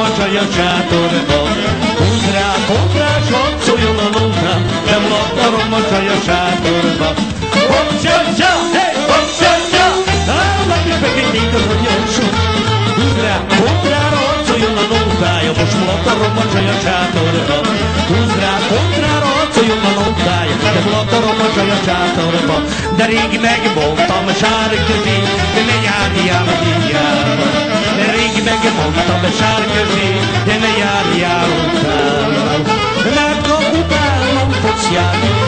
a csaja sátorban. Húz rá, koprás, hadszoljon a nótám, de labdarom a csaja sátorban. Hopp, csa, csa, hey, hopp, csa, csa, találnak az agyon sok. Húz rá, koprára, hadszoljon a nótája, most labdarom a csaja sátorban. Húz rá, koprára, hadszoljon a nótája, de labdarom a csaja sátorban. De rég megmondtam, sárközi, de megy át hiába, hiába. आसिया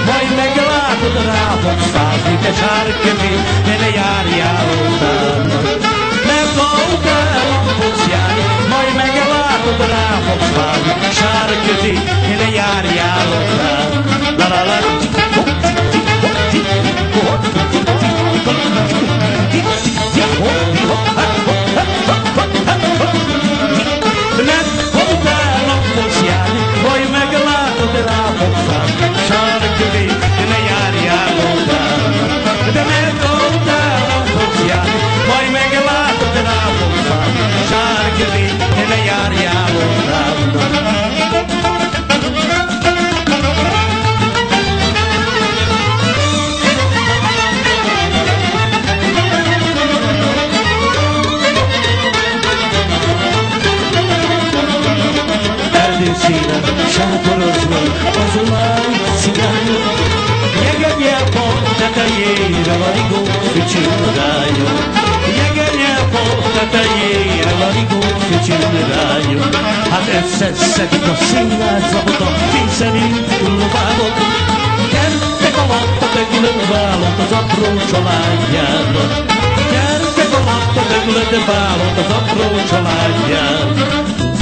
मोई में गला कुदरा बन साथी के चार के भी मेरे यार यार मैं बोल कर पूछिया मोई में गला कुदरा बन साथी के चार के भी मेरे यार यार erdőszínen, sátorozva, az olaj cigányok. Jegenyelpont tetejére van igó, fücsülrányok. Jegenyelpont tetejére van igó, fücsülrányok. Hát összeszedik a színlázabot, a fényszerű lovávot. Gyertek a matta, megülöd vállalt az apró családjának. Gyertek a matta, megülöd vállalt az apró családjának.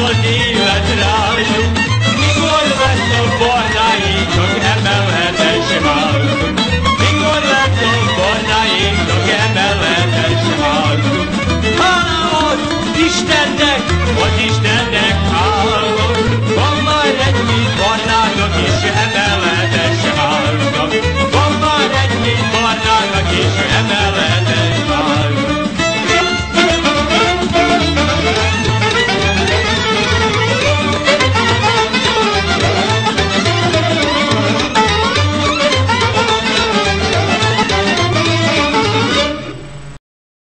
áldott élet rájuk, mikor lesz a barnáinknak emelhetes hálunk. Mikor lesz a barnáinknak emelhetes hálunk. Hála az Istennek, az Istennek,